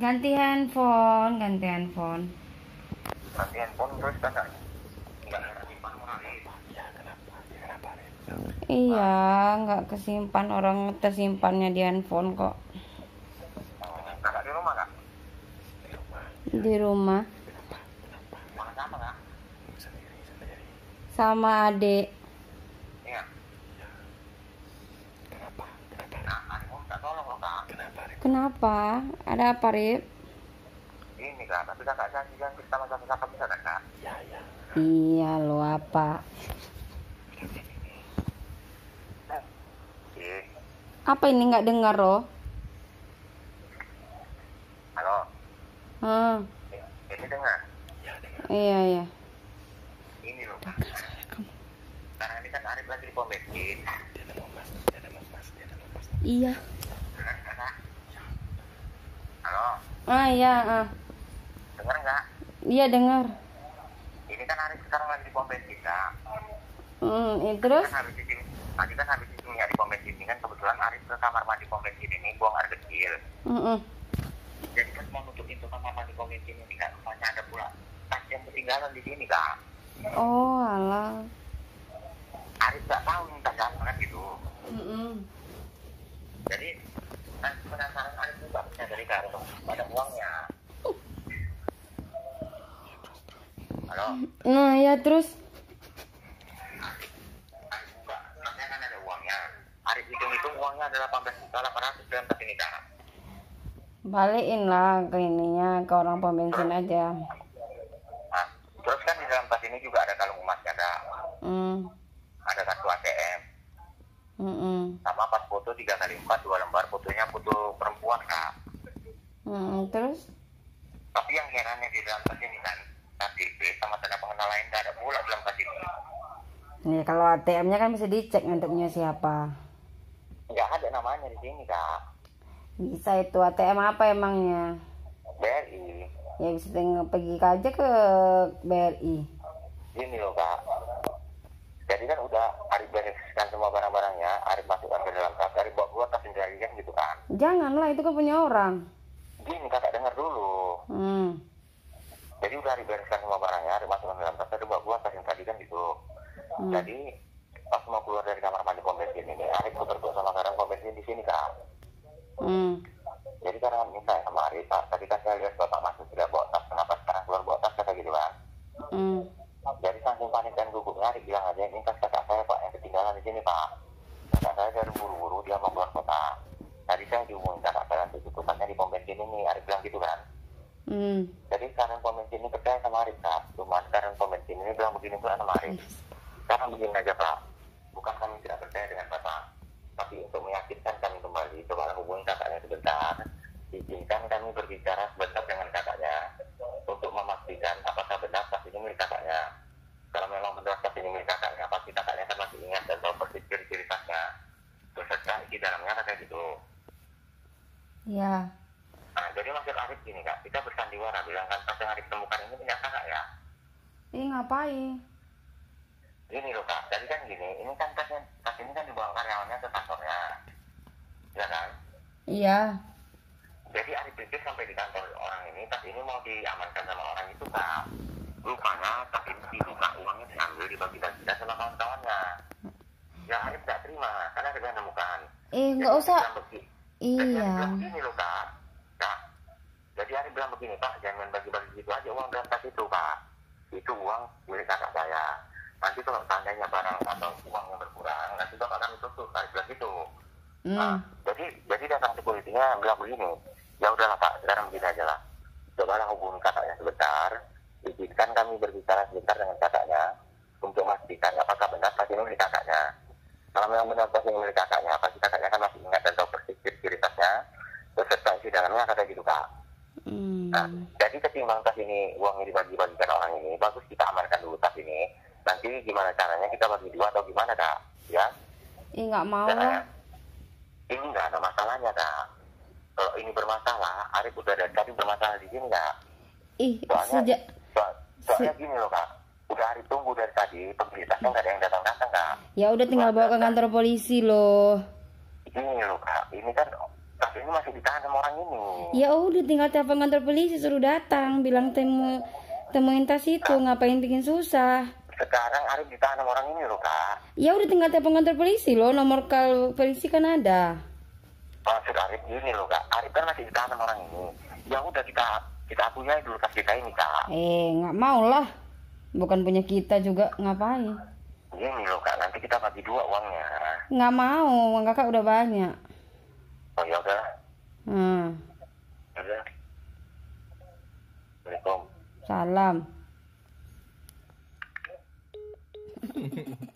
Ganti handphone, ganti handphone. Ganti handphone terus kakak. Ya? Ya? Iya, nggak kesimpan orang tersimpannya di handphone kok. Kakak di rumah kak? Di rumah. Sama adik. Iya. Ya. Kenapa? Kenapa? Rin? Nah, Arif minta tolong loh kak. Kenapa? Ada apa, Rip? Ini kak, tapi kakak janji janji sama sama kakak bisa kan kak? Ya, ya. Iya, lo apa? Iya. Apa ini nggak dengar loh? Halo, Hmm, ini dengar? Ya dengar. iya iya. Ini loh kak. Ini kan Arif lagi di pom bensin. Dia nemu mas. Dia nemu mas. Dia nemu mas. Iya. Halo, Ah iya, ah. dengar nggak? Iya dengar. Ini kan Arif sekarang lagi di pom bensin kak. Hmm, eh, terus? Kan habis isi, tadi kan habis isi minyak di pom bensin ini kan kebetulan Arif ke kamar mandi pom bensin ini buang air kecil. Mm-mm. Jadi kan mau nutup itu kamar mandi pom bensin ini kan rupanya ada pula tas yang ketinggalan di sini kak. Oh, alah. Arif nggak tahu minta siapa kan gitu. Mm-mm. Jadi kan penasaran Arif pada uangnya. Halo, Nah, ya terus? Kan ada uangnya. Arif hitung-hitung uangnya ada 18 juta 800 dalam tas ini kak. Balikin lah ke ininya, ke orang pom bensin aja. Nah, terus kan di dalam tas ini juga ada kalung emasnya kak. Hmm. Ada kartu ATM. Mm-mm. sama pas foto tiga kali empat dua lembar fotonya foto perempuan kak Mm-mm. Terus? tapi yang herannya di dalam ini kan KTP sama tanda pengenal lain nggak ada pula dalam ini Nih, kalau ATM-nya kan bisa dicek nanti punya siapa. nggak ada namanya di sini kak Bisa itu ATM apa emangnya? BRI Ya bisa tinggal pergi aja ke BRI. ini loh kak jadi kan udah Arif bereskan semua barang-barangnya Arif masukkan ke dalam tas Arif bawa keluar tas sendiri kan gitu kan Janganlah, itu kan punya orang. Gini kakak dengar dulu Hmm. jadi udah Arif bereskan semua barangnya Arif masukkan ke dalam tas bawa keluar tas yang tadi kan gitu Hmm. jadi pas mau keluar dari kamar mandi pom bensin ini Arif berdua sama garam pom bensin di sini kak Hmm. jadi karena minta sama Arif Pak, tadi kan saya lihat bapak masuk tidak bawa tas kenapa sekarang keluar bawa tas kata gitu kan Hmm. jadi saking panik dan gugupnya Arif bilang aja ini tas kakak saya pak yang ketinggalan di sini pak kakak saya dari buru-buru dia mau keluar kota tadi saya dihubungin kakak tutupnya di pom bensin ini Arif bilang gitu kan. Hmm. jadi sekarang pom bensin ini percaya sama Arif kak. Cuma sekarang pom bensin ini bilang begini pula sama Arif. Sekarang begini aja pak. Bukan kami tidak percaya dengan bapak tapi untuk meyakinkan kami kembali coba hubungi kakaknya sebentar. Izinkan kami berbicara sebentar dengan kakaknya untuk memastikan apakah benar tas ini milik kakaknya. Kalau memang benar tas ini milik kakaknya pasti kakaknya kan masih ingat dan tahu persis ciri-ciri tasnya. Beserta isi dalamnya katanya gitu Ya. nah jadi maksud Arif gini kak. Kita bersandiwara bilang kan tas yang Arif temukan ini punya kakak ya? Ih, ngapain? gini loh kak. Jadi kan gini ini kan tasnya tas ini kan dibawa karyawannya ke kantornya. Ya kan? Iya. jadi Arif pikir sampai di kantor orang ini tas ini mau diamankan sama orang itu kak. Rupanya tas ini dibuka uangnya diambil dibagi-bagikan sama kawan-kawannya. Ya Arif gak terima karena Arif yang nemukan. Eh, nggak usah. bilang Iya. bilang begini loh kak kak jadi Arif bilang begini pak jangan bagi-bagi gitu aja uang dalam tas itu pak itu uang milik kakak saya nanti kalau seandainya barang atau uangnya berkurang nanti bapak kami tutup Arif bilang gitu Nah, Hmm. jadi jadi datang sekuritinya bilang begini, ya udahlah pak, sekarang begini aja lah. Cobalah hubungi kakaknya sebentar, izinkan kami berbicara sebentar dengan kakaknya untuk memastikan apakah benar tas ini milik kakaknya. Kalau memang benar tas ini milik kakaknya, pasti kakaknya kan masih ingat dan tahu tasnya, beserta isi dalamnya kata gitu kak. Nah, Hmm. jadi ketimbang tas ini uangnya dibagi-bagikan orang ini, bagus kita amankan dulu tas ini. Nanti gimana caranya kita bagi dua atau gimana kak? Ya, Ih, nggak mau Karena lah. ini nggak ada masalahnya kak. Kalau ini bermasalah, Arif udah dari tadi bermasalah di sini kak. Ih, Soalnya, sejak so- soalnya gini loh kak. Udah Arif tunggu dari tadi, pemberitaan nggak ada yang datang-datang kak. ya udah tinggal bawa ke kantor polisi loh. Ini loh kak, ini kan tapi ini masih ditahan sama orang ini Ya udah tinggal telepon kantor polisi suruh datang, bilang temu temuin tas itu, ngapain bikin susah. sekarang Arif ditahan sama orang ini loh kak Ya udah tinggal telepon kantor polisi loh, nomor kalau polisi kan ada. maksud Arif gini loh kak Arif kan masih ditahan sama orang ini ya udah kita kita aja dulu kas kita ini kak Eh, nggak mau lah. Bukan punya kita juga, ngapain? gini loh kak nanti kita bagi dua uangnya Nggak mau, uang kakak udah banyak. Oh ya udah. Hmm, ya udah. Assalamualaikum. Salam.